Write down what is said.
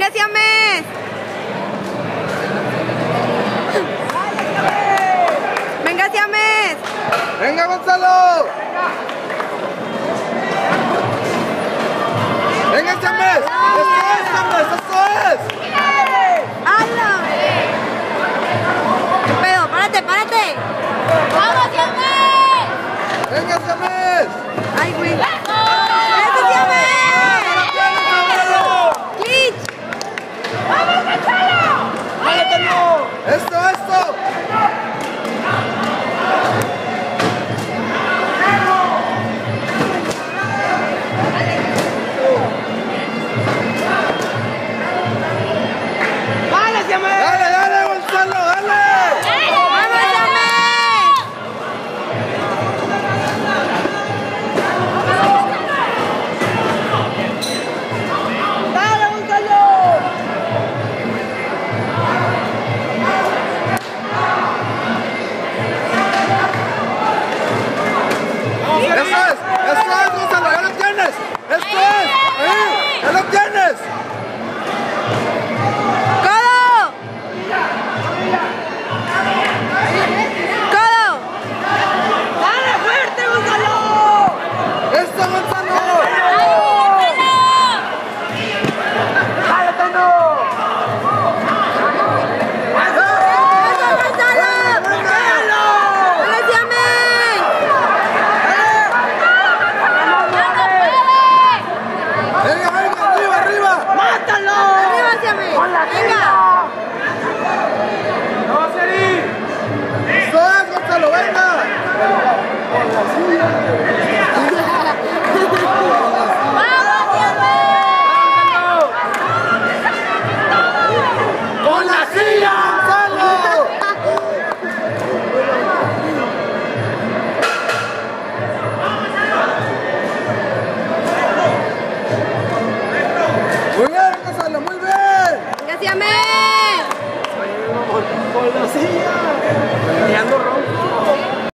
¡Venga, Siames! ¡Venga, Siames! ¡Venga, Gonzalo! ¡Venga! ¡Vamos, Gonzalo! ¡Esto, esto! ¡Arriba, Diamé!